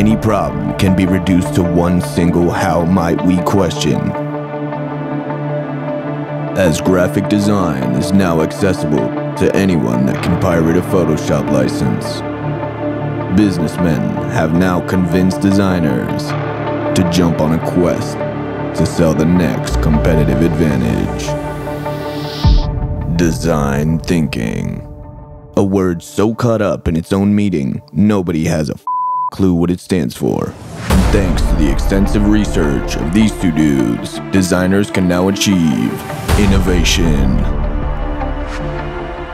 any problem can be reduced to one single how might we question. As graphic design is now accessible to anyone that can pirate a Photoshop license, businessmen have now convinced designers to jump on a quest to sell the next competitive advantage. Design thinking. A word so caught up in its own meaning, nobody has a clue what it stands for. Thanks to the extensive research of these two dudes, designers can now achieve innovation.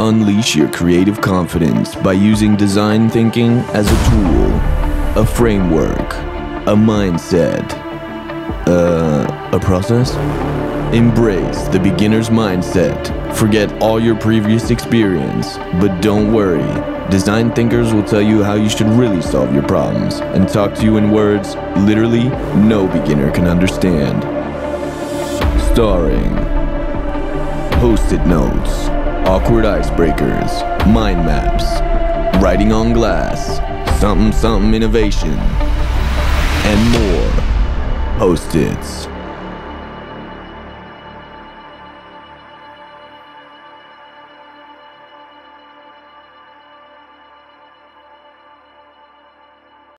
Unleash your creative confidence by using design thinking as a tool, a framework, a mindset, uh, a process? Embrace the beginner's mindset. Forget all your previous experience, but don't worry. Design thinkers will tell you how you should really solve your problems and talk to you in words literally no beginner can understand. Starring Post-it notes, awkward icebreakers, mind maps, writing on glass, something something innovation, and more. Post-its.